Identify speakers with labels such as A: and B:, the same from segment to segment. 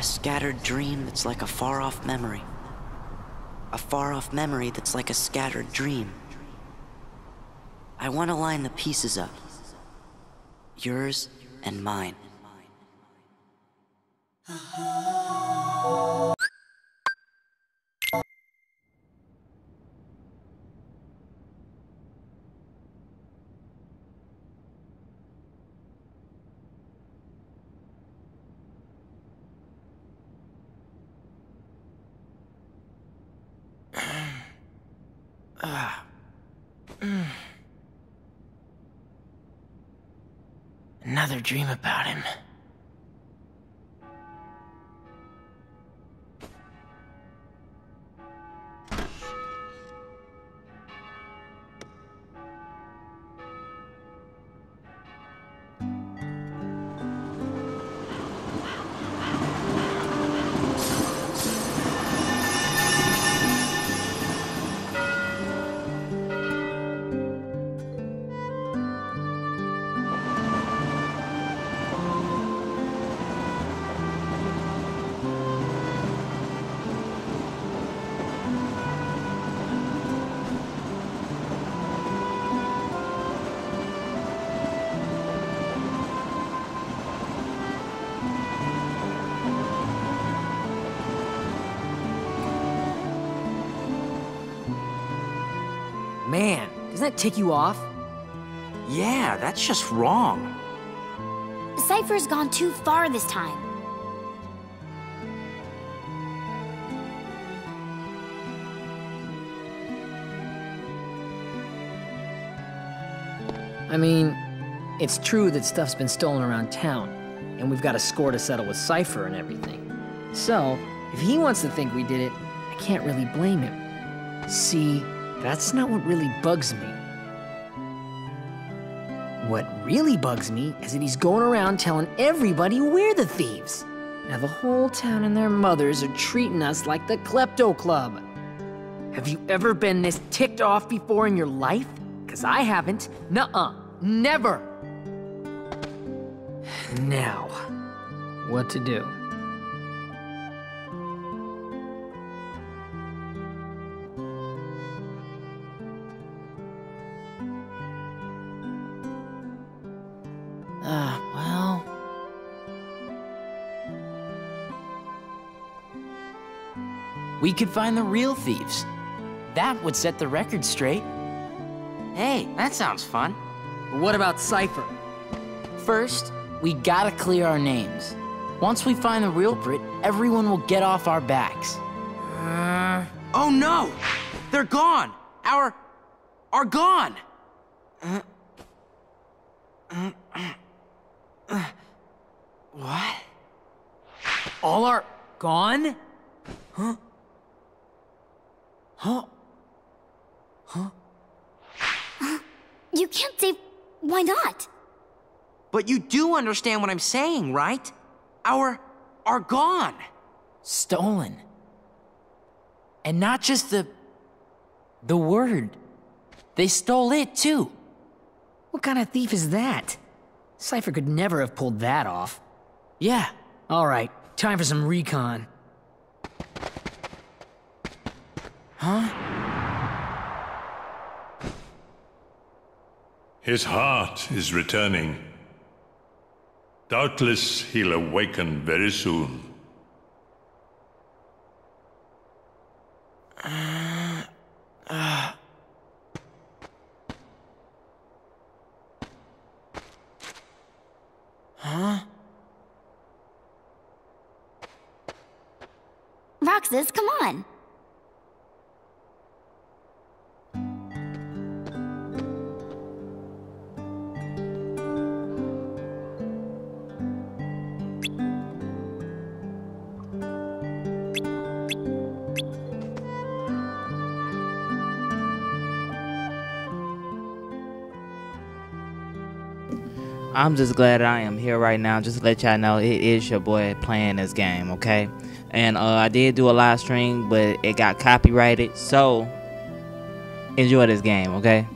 A: A scattered dream that's like a far off memory. A far off memory that's like a scattered dream. I want to line the pieces up. Yours and mine.
B: Another dream about him.
C: Man, doesn't that tick you off?
D: Yeah, that's just wrong.
E: Seifer's gone too far this time.
C: I mean, it's true that stuff's been stolen around town, and we've got a score to settle with Cypher and everything. So, if he wants to think we did it, I can't really blame him. See, that's not what really bugs me. What really bugs me is that he's going around telling everybody we're the thieves. Now the whole town and their mothers are treating us like the Klepto Club. Have you ever been this ticked off before in your life? Cause I haven't. Nuh-uh. Never. Now, what to do?
B: We could find the real thieves. That would set the record straight.
D: Hey, that sounds fun.
C: What about Seifer?
B: First, we gotta clear our names. Once we find the real Brit, everyone will get off our backs. Uh.
D: Oh no! They're gone! Our... are gone! What?
C: All are gone?
E: You can't say. Why not?
D: But you do understand what I'm saying, right? Our... are gone.
B: Stolen. And not just the. the word. They stole it too.
C: What kind of thief is that? Seifer could never have pulled that off.
B: Yeah.
C: All right, time for some recon.
F: His heart is returning. Doubtless he'll awaken very soon. Huh?
E: Roxas, come on.
G: I'm just glad I am here right now. Just to let y'all know, it is your boy playing this game, okay? And uh, I did do a live stream, but it got copyrighted. So enjoy this game, okay?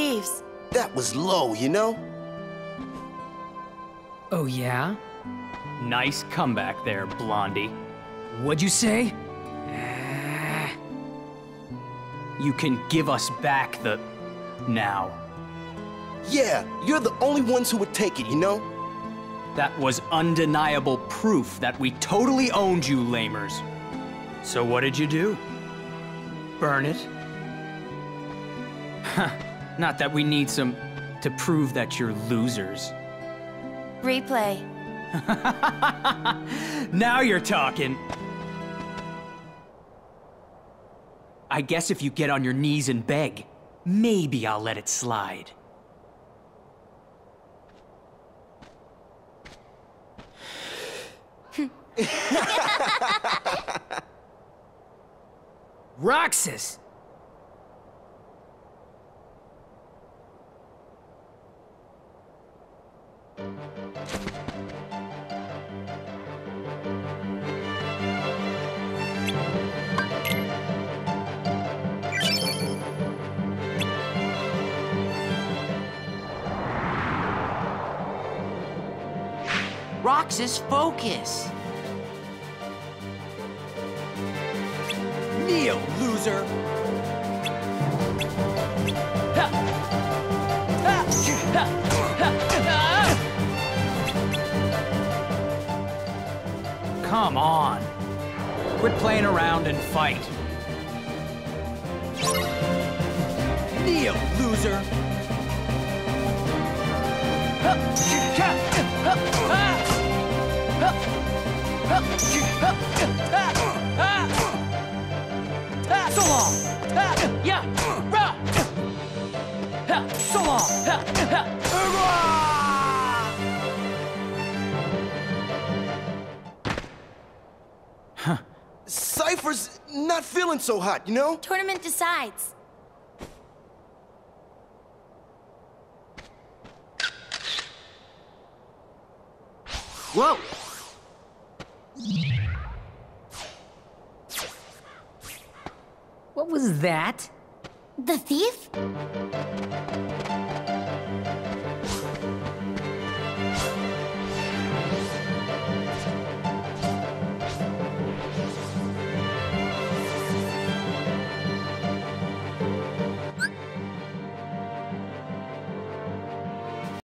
H: Thieves.
I: That was low, you know?
C: Oh, yeah?
J: Nice comeback there, Blondie.
C: What'd you say?
J: You can give us back the... now.
I: Yeah, you're the only ones who would take it, you know?
J: That was undeniable proof that we totally owned you, lamers. So what did you do? Burn it? Huh, not that we need some... to prove that you're losers.
H: Replay.
J: now you're talking! I guess if you get on your knees and beg, maybe I'll let it slide.
C: Roxas!
D: Roxas, focus.
J: Kneel, loser! Come on. Quit playing around and fight. Kneel, loser! So long! Yeah! So long!
I: Seifer's not feeling so hot, you know?
H: Tournament decides.
D: Whoa!
C: What was that?
E: The thief?